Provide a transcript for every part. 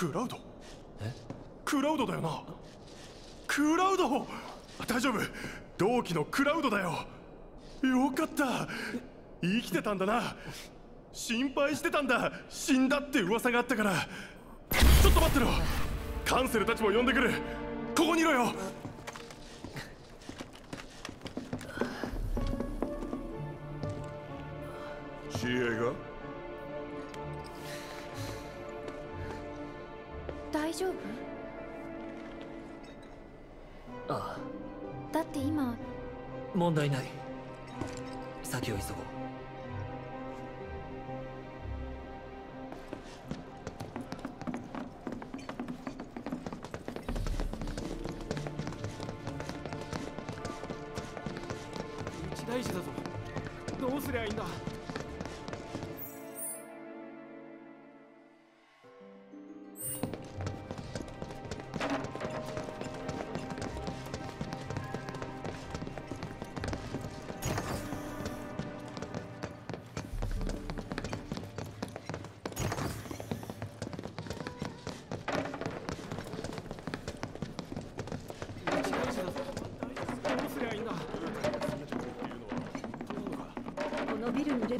クラウド？え？クラウドだよな。クラウド？大丈夫。同期のクラウドだよ。よかった。生きてたんだな。心配してたんだ。死んだって噂があったから。ちょっと待ってろ。カンセルたちも呼んでくる。ここにいろよ。知り合いが？丈夫？あだって今。あ問題ない。先を急ごう。一大事だぞ。どうすりゃいいんだ？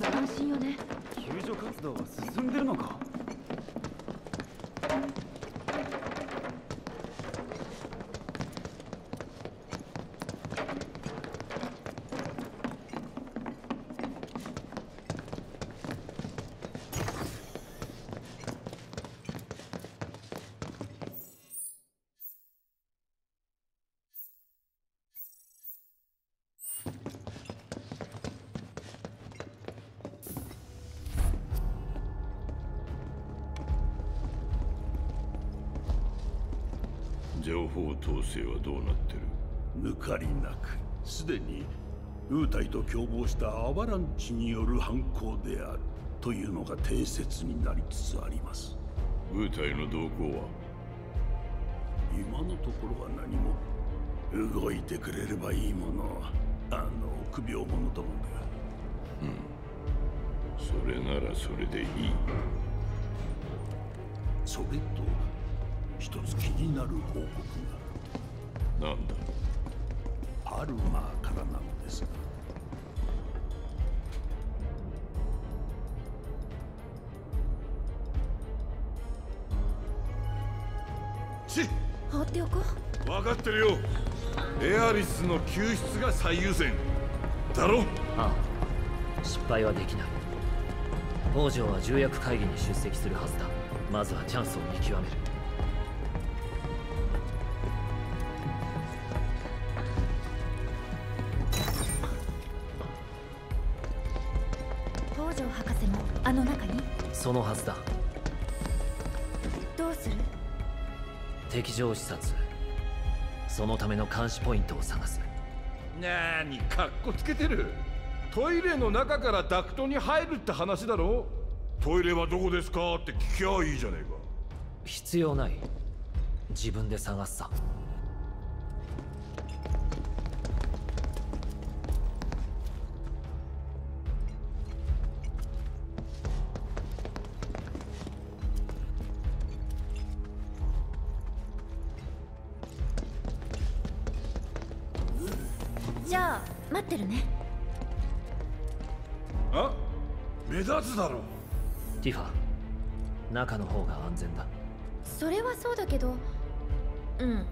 安心よね。救助活動は進んでるのか？情報統制はどうなってる？抜かりなく。すでにウータイと共謀したアバランチによる犯行である。というのが定説になりつつあります。部隊の動向は？今のところは何も。動いてくれればいいもの。あの臆病者どもが。それならそれでいい。それと一つ気になる報告が。なんだ？パルマーからなのですが。チ放っておこう。分かってるよ。エアリスの救出が最優先。だろ？ああ。失敗はできない。北条は重役会議に出席するはずだ。まずはチャンスを見極めるそのはずだ。どうする？敵情視察。そのための監視ポイントを探す。なーにかっこつけてる。トイレの中からダクトに入るって話だろ？トイレはどこですか？って聞きゃいいじゃねえか。必要ない。自分で探すさじゃあ待ってるね。あ？目立つだろ。ティファ中の方が安全だ。それはそうだけどうん。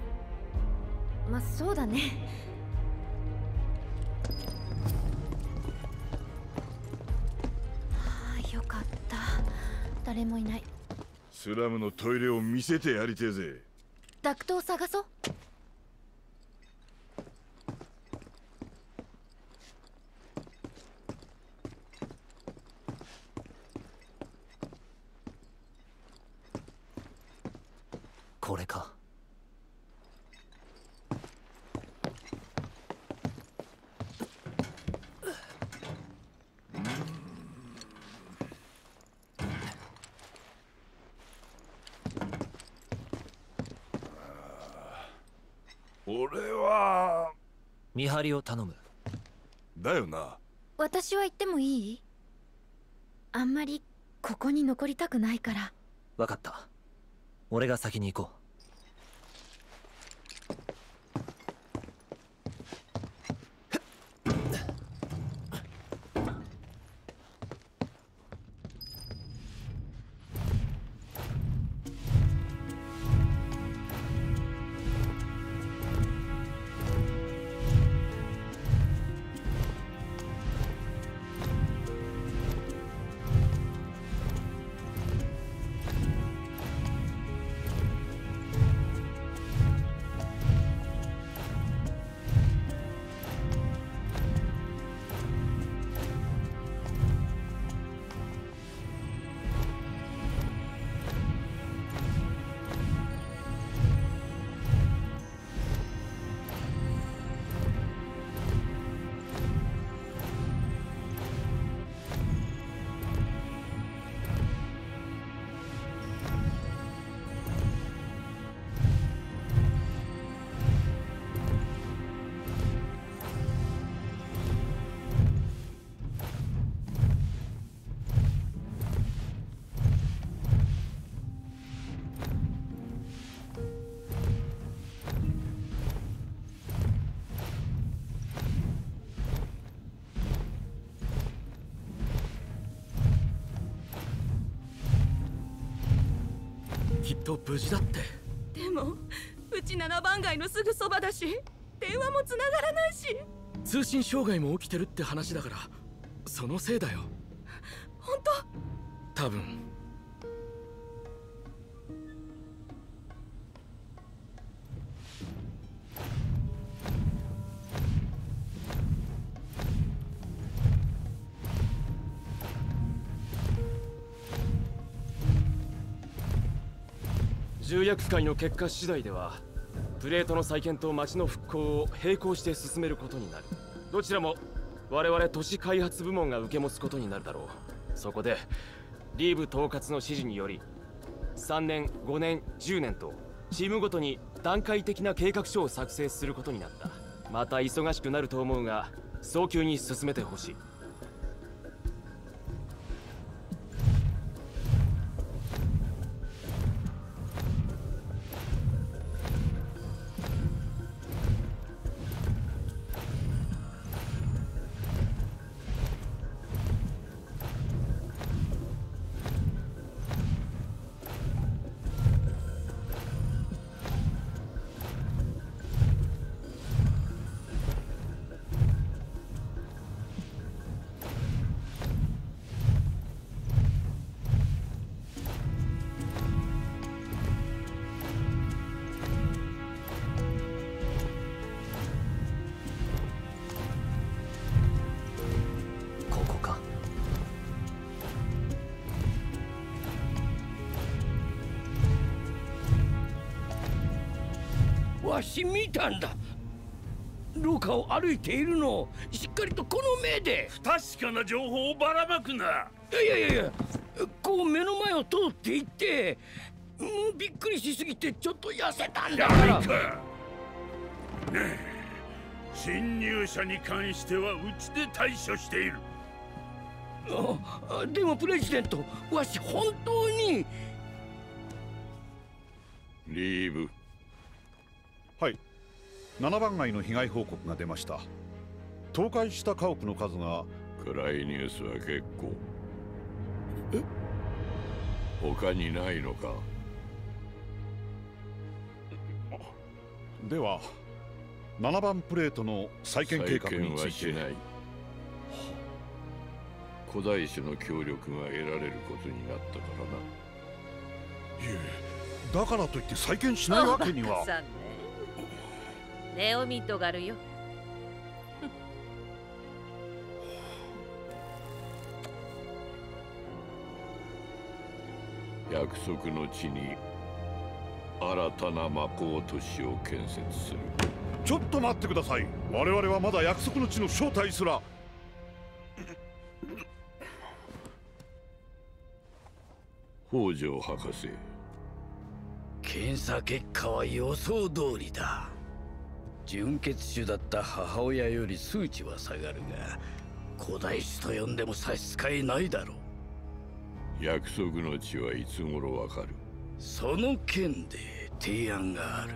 まあそうだね。はあよかった。誰もいない。スラムのトイレを見せてやりてえぜ。ダクトを探そうこれか俺は見張りを頼む。だよな。私は行ってもいい？あんまりここに残りたくないから。分かった。俺が先に行こうと無事だって。でもうち7番街のすぐそばだし電話もつながらないし。通信障害も起きてるって話だからそのせいだよ。本当？多分重役会の結果次第ではプレートの再建と町の復興を並行して進めることになる。どちらも我々都市開発部門が受け持つことになるだろう。そこでリーブ統括の指示により3年5年10年とチームごとに段階的な計画書を作成することになった。また忙しくなると思うが早急に進めてほしい。わし見たんだ。廊下を歩いているのをしっかりとこの目で。不確かな情報をばらまくな。いやいやいやこう目の前を通っていってうんびっくりしすぎてちょっと痩せたんだやから。いかねえ侵入者に関してはうちで対処している。あでもプレジデントわし本当に。リーブはい。7番街の被害報告が出ました。倒壊した家屋の数が暗いニュースは結構。他にないのか？では7番プレートの再建計画につ再建いて。はしない古代種の協力が得られることになったからな。いえだからといって再建しないわけには。おバカさんねネオミトガルよ。約束の地に新たな魔法都市を建設する。ちょっと待ってください。我々はまだ約束の地の正体すら。北条博士。検査結果は予想通りだ純血種だった母親より数値は下がるが古代種と呼んでも差し支えないだろう。約束の地はいつ頃わかる？その件で提案がある。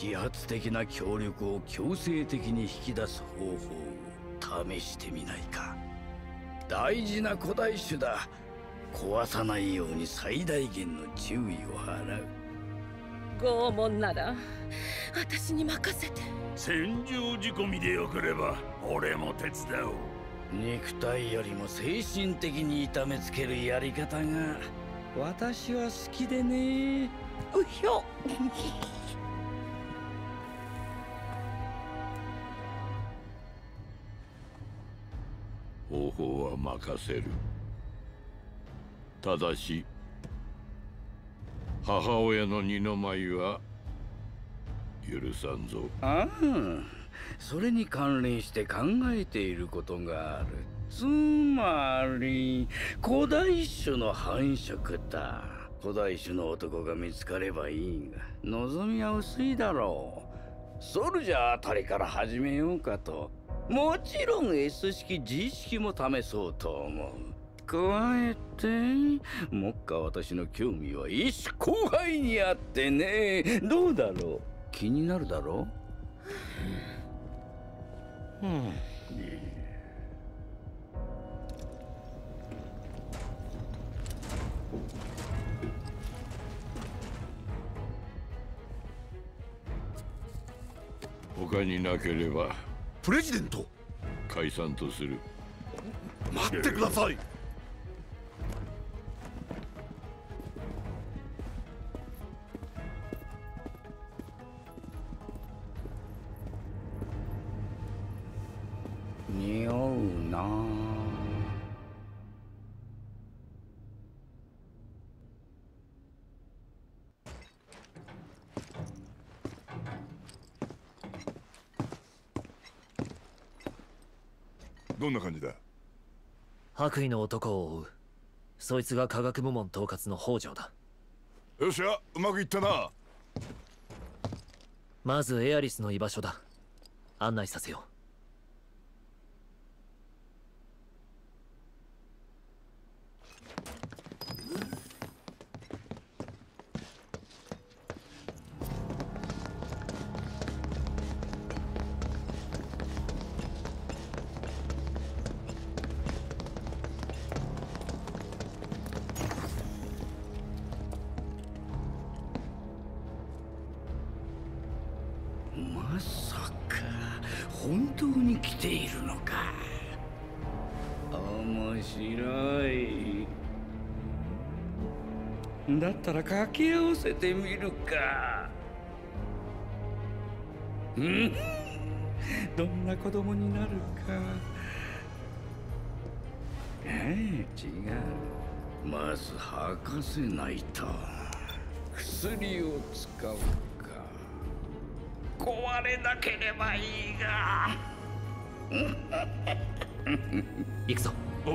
自発的な協力を強制的に引き出す方法を試してみないか。大事な古代種だ。壊さないように最大限の注意を払う拷問なら私に任せて。戦場仕込みでよければ俺も手伝おう。肉体よりも精神的に痛めつけるやり方が私は好きでね。うひょ。方法は任せる。ただし母親の二の舞は許さんぞ。ああそれに関連して考えていることがある。つまり古代種の繁殖だ。古代種の男が見つかればいいが望みは薄いだろう。ソルジャーあたりから始めようかと。もちろん S 式 G 式も試そうと思う。加えてもっか私の興味は一種後輩にあってね。どうだろう？気になるだろう？うん。他になければ。プレジデント？解散とする。待ってください匂うなどんな感じだ？白衣の男を追う。そいつが科学部門統括の北条だ。よっしゃうまくいったな。まずエアリスの居場所だ。案内させようまさか本当に来ているのか。面白い。だったら掛け合わせてみるか。うん。どんな子供になるか。ええ違う。まず吐かせないと。薬を使う。壊れなければいいが。行くぞ。おう。